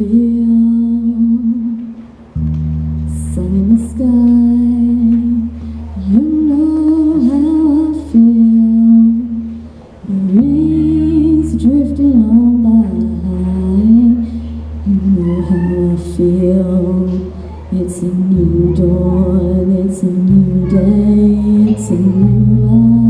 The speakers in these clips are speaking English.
Sun in the sky, you know how I feel. The breeze drifting on by, you know how I feel. It's a new dawn, it's a new day, it's a new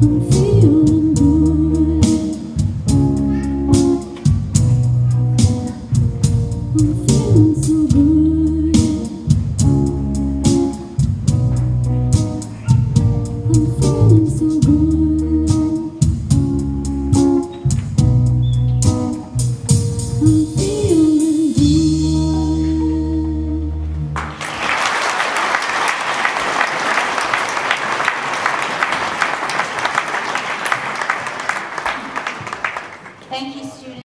I'm feeling so